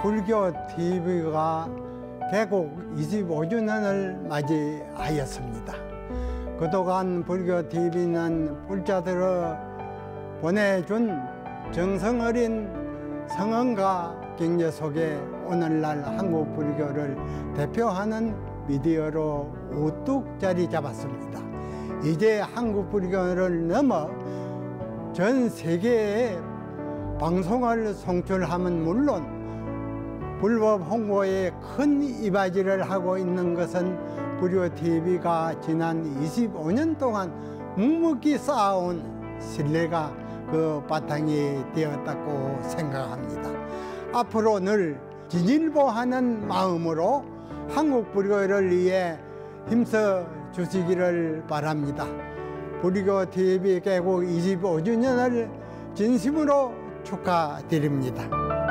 불교 TV가 개국 25주년을 맞이하였습니다. 그동안 불교 TV는 불자들을 보내준 정성 어린 성언과 경제 속에 오늘날 한국 불교를 대표하는 미디어로 우뚝 자리 잡았습니다. 이제 한국 불교를 넘어 전 세계에 방송을 송출하면 물론 불법 홍보에 큰 이바지를 하고 있는 것은 불교 TV가 지난 25년 동안 묵묵히 쌓아온 신뢰가 그 바탕이 되었다고 생각합니다. 앞으로 늘 진일보하는 마음으로 한국 불교를 위해 힘써 주시기를 바랍니다. 불교 TV 개국 25주년을 진심으로 축하드립니다.